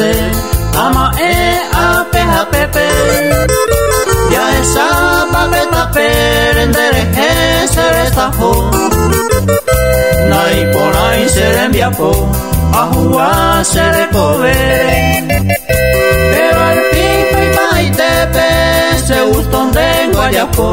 sé, ama e a pe a pepe. Ya esa papeta perender ese estajo. Nai por ahí se le envía po, a jugar se le. Pero el pipa y pa y se gustó de guayapo.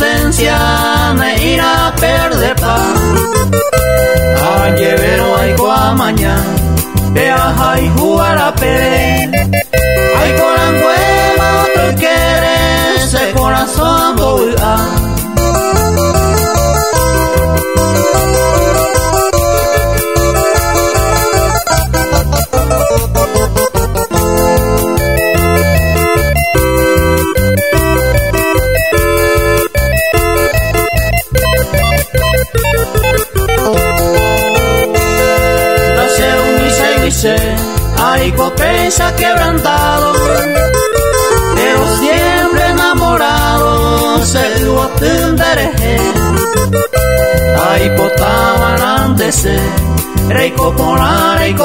La inocencia, me irá a perder paz. A llevero hay mañana, viaja y jugar hay copecha quebrantado, pero siempre enamorado, se lo tendereje. Ay, potaban antes, copolar y cojare.